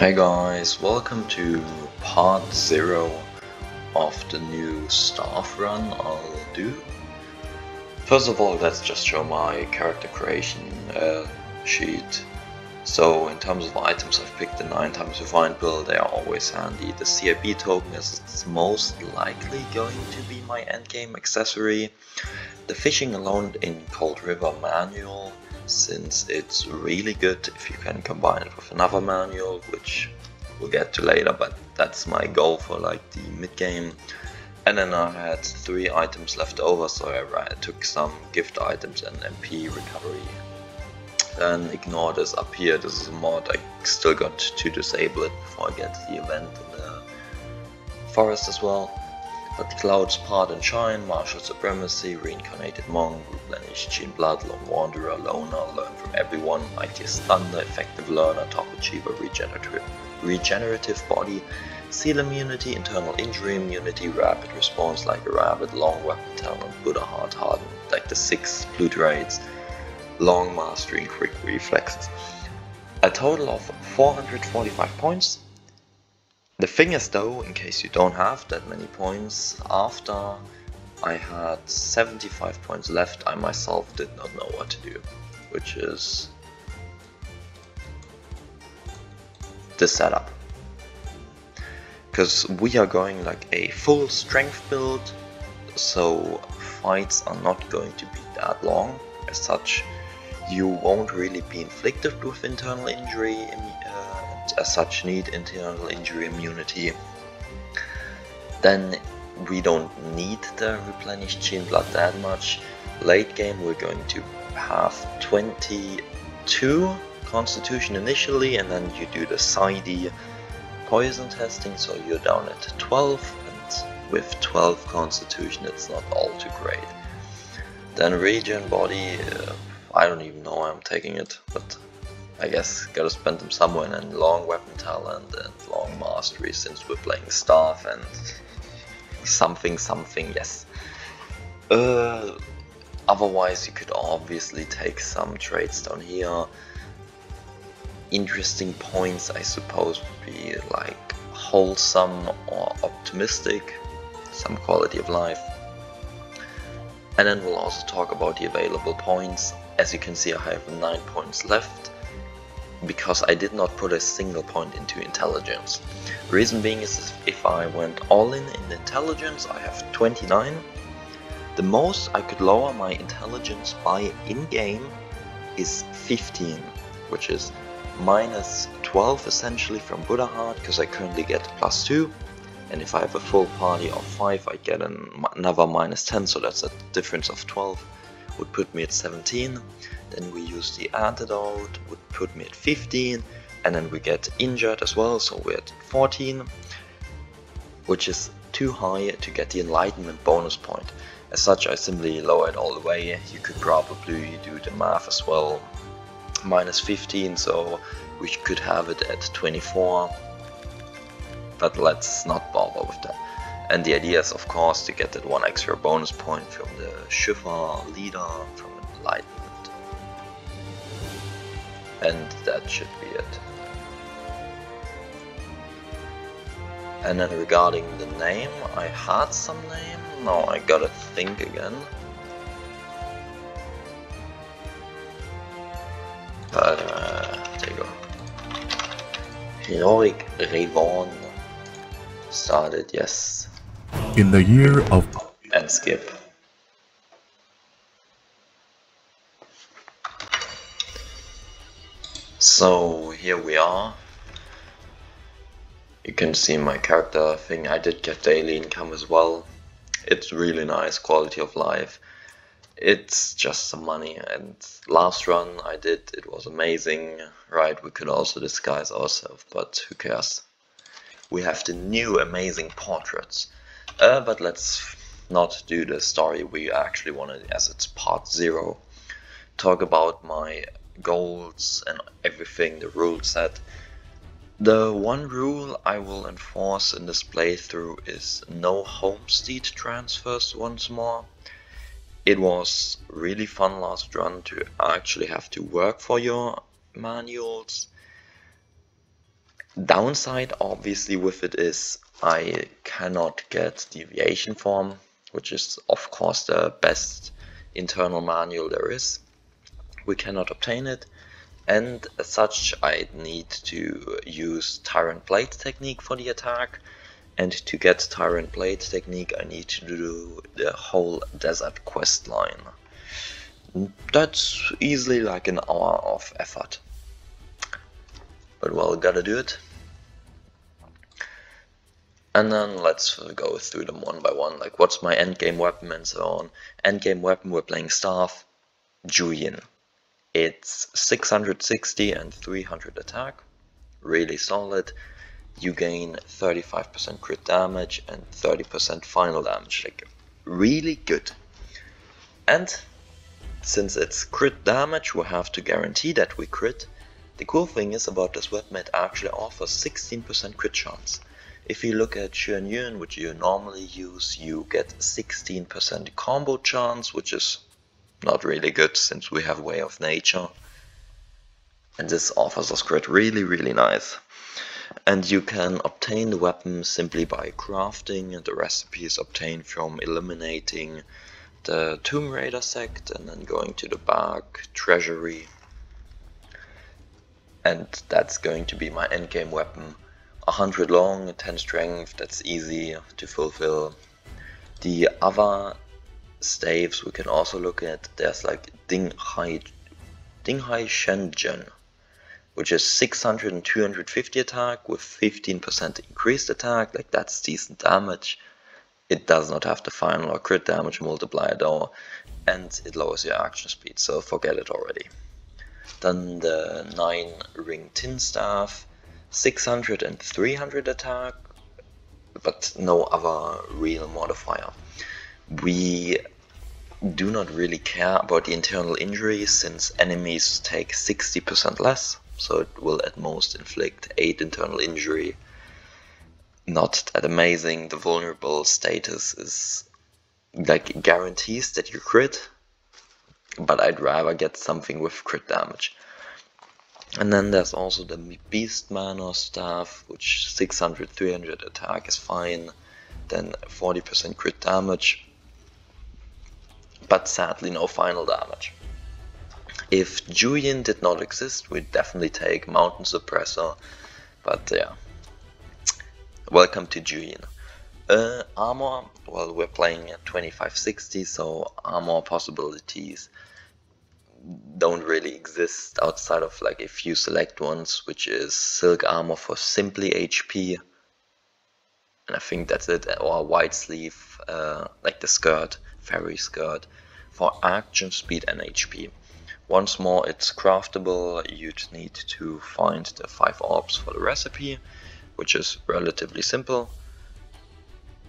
Hey guys, welcome to part 0 of the new staff run I'll do. First of all, let's just show my character creation uh, sheet. So in terms of items, I've picked the 9 times refined build, they are always handy. The CIB token is most likely going to be my endgame accessory. The fishing alone in Cold River manual since it's really good if you can combine it with another manual, which we'll get to later, but that's my goal for like the mid game. And then I had three items left over, so I took some gift items and MP recovery. And ignore this up here, this is a mod, I still got to disable it before I get the event in the forest as well. The clouds part and shine, martial supremacy, reincarnated monk, Qin blood, lone wanderer, loner, learn from everyone, mightiest thunder, effective learner, top achiever, regenerative, regenerative body, seal immunity, internal injury immunity, rapid response like a rabbit, long weapon talent, Buddha heart hardened like the six Pluterites, long mastery, and quick reflexes. A total of 445 points, the thing is though, in case you don't have that many points, after I had 75 points left, I myself did not know what to do, which is the setup. Because we are going like a full strength build, so fights are not going to be that long. As such, you won't really be inflicted with internal injury as such need internal injury immunity, then we don't need the replenished Qin blood that much. Late game we're going to have 22 constitution initially and then you do the side poison testing so you're down at 12 and with 12 constitution it's not all too great. Then regen body, uh, I don't even know why I'm taking it, but I guess gotta spend them somewhere in long weapon talent and long mastery since we're playing staff and something something yes. Uh, otherwise you could obviously take some traits down here. Interesting points I suppose would be like wholesome or optimistic, some quality of life. And then we'll also talk about the available points. As you can see I have 9 points left because I did not put a single point into intelligence. Reason being is if I went all in in intelligence, I have 29. The most I could lower my intelligence by in-game is 15, which is minus 12 essentially from Buddha Heart, because I currently get plus 2. And if I have a full party of 5, I get an, another minus 10, so that's a difference of 12, would put me at 17 then we use the antidote, would put me at 15, and then we get injured as well, so we're at 14, which is too high to get the enlightenment bonus point. As such, I simply lower it all the way. You could probably do the math as well. Minus 15, so we could have it at 24. But let's not bother with that. And the idea is, of course, to get that one extra bonus point from the Shiva leader, from enlightenment and that should be it. And then regarding the name, I had some name, now I gotta think again. Uh, there you go. Heroic Revon started, yes. In the year of... And skip. So here we are. You can see my character thing. I did get daily income as well. It's really nice quality of life. It's just some money and last run I did it was amazing. Right, we could also disguise ourselves, but who cares? We have the new amazing portraits. Uh, but let's not do the story we actually wanted as it's part zero. Talk about my goals and everything, the rule set. The one rule I will enforce in this playthrough is no homestead transfers once more. It was really fun last run to actually have to work for your manuals. Downside obviously with it is I cannot get deviation form, which is of course the best internal manual there is. We cannot obtain it and as such I need to use Tyrant Blade technique for the attack and to get Tyrant Blade technique I need to do the whole desert quest line. That's easily like an hour of effort. But well, gotta do it. And then let's go through them one by one, like what's my endgame weapon and so on. Endgame weapon, we're playing Staff, Juyin. It's 660 and 300 attack, really solid. You gain 35% crit damage and 30% final damage, like really good. And since it's crit damage, we have to guarantee that we crit. The cool thing is about this weapon, it actually offers 16% crit chance. If you look at Xuan Yun, which you normally use, you get 16% combo chance, which is not really good since we have Way of Nature. And this offers us crit really, really nice. And you can obtain the weapon simply by crafting, and the recipe is obtained from eliminating the Tomb Raider sect and then going to the back treasury. And that's going to be my endgame weapon. 100 long, 10 strength, that's easy to fulfill. The other staves we can also look at, there's like Ding Hai, Ding Shenzhen, which is 600 and 250 attack with 15% increased attack, like that's decent damage. It does not have the final or crit damage multiplier though, and it lowers your action speed, so forget it already. Then the 9 ring tin staff, 600 and 300 attack, but no other real modifier. We do not really care about the internal injuries since enemies take 60% less, so it will at most inflict 8 internal injury. Not that amazing, the vulnerable status is like guarantees that you crit, but I'd rather get something with crit damage. And then there's also the Beast Manor staff, which 600 300 attack is fine, then 40% crit damage, but sadly no final damage. If Julian did not exist, we'd definitely take Mountain Suppressor, but yeah. Welcome to Julian. Uh, armor, well we're playing at 2560, so armor possibilities don't really exist outside of like a few select ones, which is silk armor for simply HP, and I think that's it, or white sleeve, uh, like the skirt, fairy skirt, for action speed and HP. Once more, it's craftable, you'd need to find the 5 orbs for the recipe, which is relatively simple,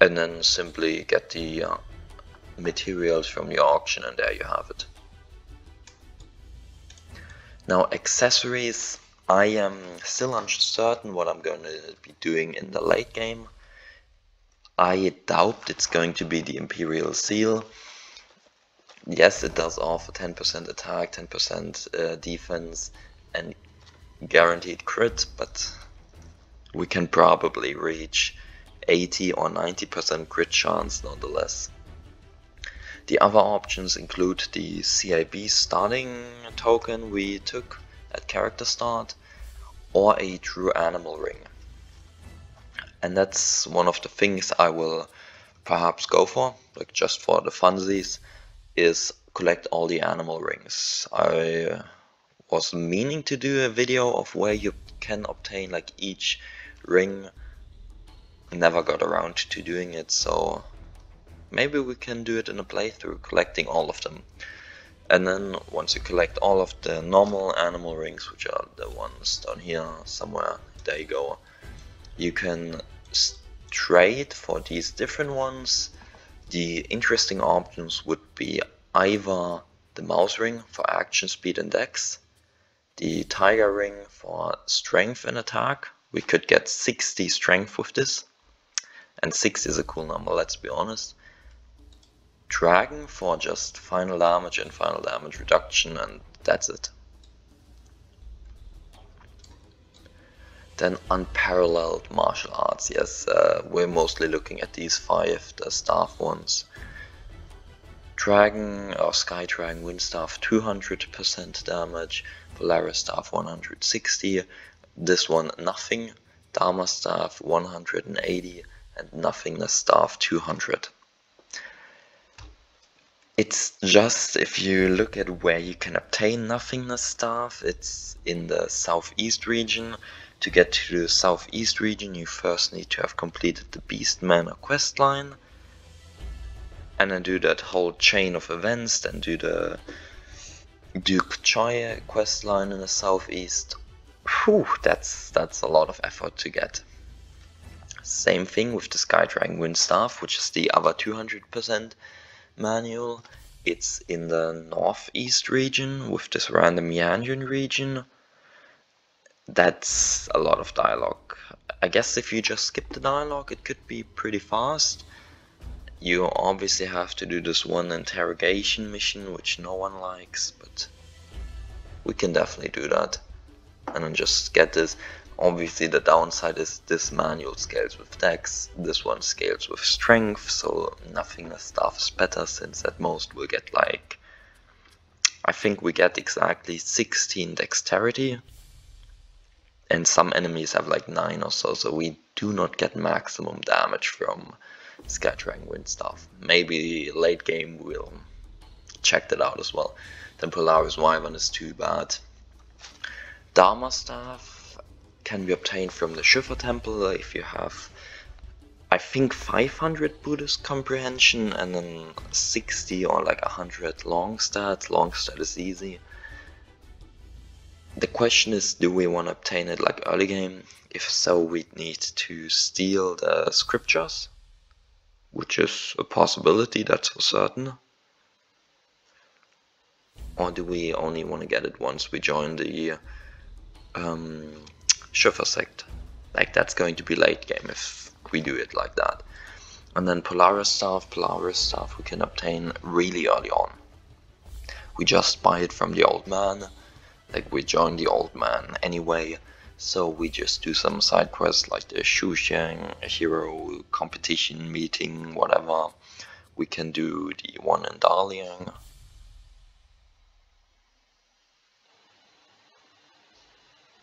and then simply get the uh, materials from the auction and there you have it. Now accessories, I am still uncertain what I'm going to be doing in the late game. I doubt it's going to be the Imperial Seal, yes, it does offer 10% attack, 10% uh, defense, and guaranteed crit, but we can probably reach 80 or 90% crit chance nonetheless. The other options include the CIB starting token we took at character start, or a true animal ring. And that's one of the things I will perhaps go for, like just for the funsies is collect all the animal rings. I was meaning to do a video of where you can obtain like each ring. Never got around to doing it, so maybe we can do it in a playthrough, collecting all of them. And then once you collect all of the normal animal rings, which are the ones down here somewhere, there you go, you can trade for these different ones the interesting options would be either the mouse ring for action, speed and dex, the tiger ring for strength and attack. We could get 60 strength with this, and 6 is a cool number, let's be honest. Dragon for just final damage and final damage reduction, and that's it. Then unparalleled martial arts. Yes, uh, we're mostly looking at these five, the staff ones. Dragon or Sky Dragon Wind Staff 200% damage, Polaris Staff 160, this one nothing, Dharma Staff 180 and Nothingness Staff 200. It's just if you look at where you can obtain Nothingness Staff, it's in the southeast region. To get to the southeast region, you first need to have completed the Beast Manor questline and then do that whole chain of events, then do the Duke Choya questline in the southeast. Whew, that's that's a lot of effort to get. Same thing with the Sky Dragon Wind Staff, which is the other 200% manual. It's in the northeast region with this random Yanjun region. That's a lot of dialogue. I guess if you just skip the dialogue, it could be pretty fast. You obviously have to do this one interrogation mission, which no one likes, but we can definitely do that. And then just get this. Obviously the downside is this manual scales with dex, this one scales with strength, so nothingness staff is better since at most we'll get like... I think we get exactly 16 dexterity, and some enemies have like 9 or so, so we do not get maximum damage from Scattering Wind stuff. Maybe late game we'll check that out as well. Then Polaris Wyvern is too bad. Dharma Staff can be obtained from the Shiva Temple if you have, I think, 500 Buddhist comprehension and then 60 or like 100 long stat. Long stat is easy. The question is, do we want to obtain it like early game? If so, we need to steal the scriptures which is a possibility, that's for certain. Or do we only want to get it once we join the um, Shiva sect? Like that's going to be late game if we do it like that. And then Polaris Staff, Polaris Staff we can obtain really early on. We just buy it from the old man, like we join the old man anyway, so we just do some side quests like the Shusheng, hero competition meeting, whatever. We can do the one in Dalian.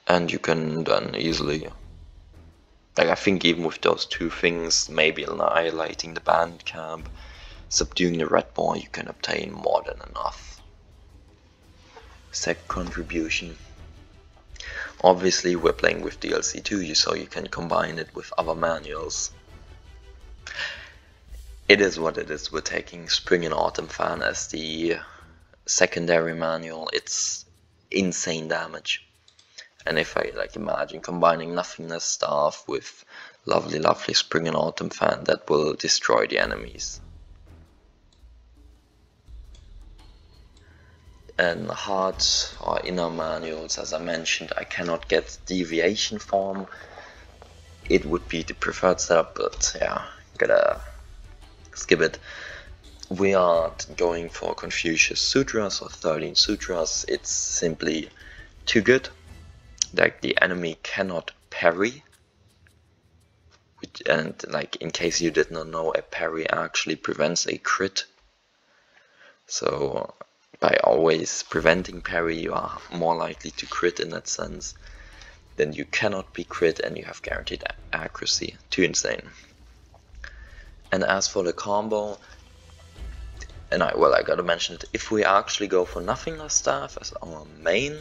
And you can then easily, like I think even with those two things, maybe annihilating the band camp, subduing the red boy, you can obtain more than enough. Sec contribution. Obviously we're playing with DLC too, so you can combine it with other manuals. It is what it is, we're taking Spring and Autumn Fan as the secondary manual, it's insane damage. And if I like imagine combining nothingness staff with lovely lovely Spring and Autumn Fan, that will destroy the enemies. And hard or inner manuals as I mentioned I cannot get deviation form. It would be the preferred setup but yeah gotta skip it. We are going for Confucius Sutras or 13 Sutras. It's simply too good like the enemy cannot parry Which, and like in case you did not know a parry actually prevents a crit. So by always preventing parry you are more likely to crit in that sense then you cannot be crit and you have guaranteed accuracy too insane. And as for the combo and I well I gotta mention it if we actually go for nothingness staff as our main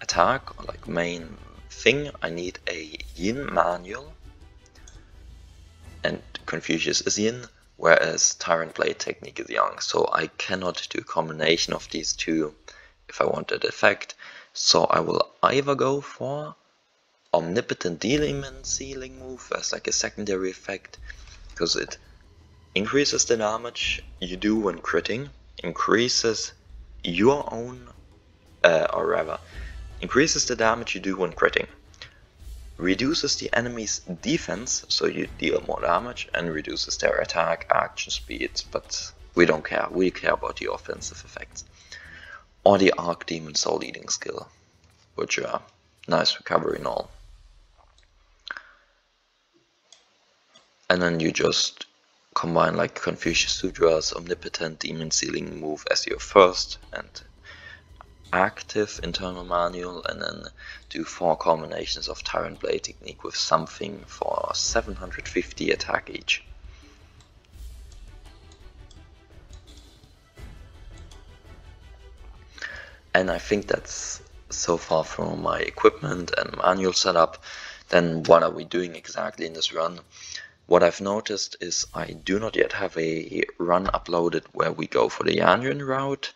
attack or like main thing I need a yin manual. And Confucius is yin whereas Tyrant Blade technique is yang, so I cannot do a combination of these two if I want that effect. So I will either go for Omnipotent Demon Sealing move as like a secondary effect, because it increases the damage you do when critting, increases your own, uh, or rather, increases the damage you do when critting reduces the enemy's defense, so you deal more damage, and reduces their attack, action speed, but we don't care, we care about the offensive effects. Or the Arc Demon Soul Eating skill, which are nice recovery and all. And then you just combine like Confucius Sutra's Omnipotent Demon Sealing move as your first and active internal manual and then do 4 combinations of Tyrant Blade technique with something for 750 attack each. And I think that's so far from my equipment and manual setup. Then what are we doing exactly in this run? What I've noticed is I do not yet have a run uploaded where we go for the YanYun route,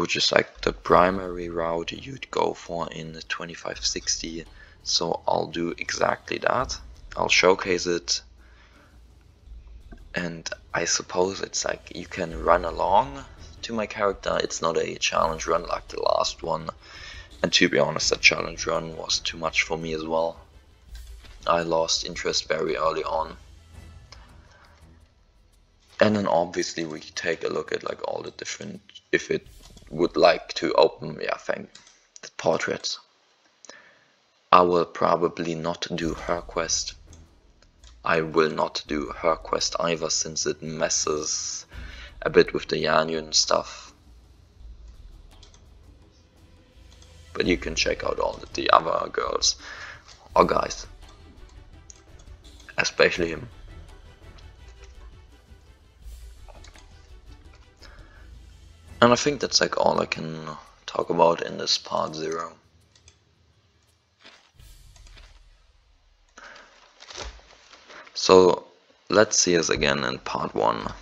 which is like the primary route you'd go for in the 2560. So I'll do exactly that. I'll showcase it and I suppose it's like you can run along to my character. It's not a challenge run like the last one. And to be honest, that challenge run was too much for me as well. I lost interest very early on. And then obviously we take a look at like all the different, if it would like to open, yeah, thank the portraits. I will probably not do her quest. I will not do her quest either since it messes a bit with the YanYun stuff. But you can check out all the other girls or guys especially him. And I think that's like all I can talk about in this part zero. So let's see us again in part one.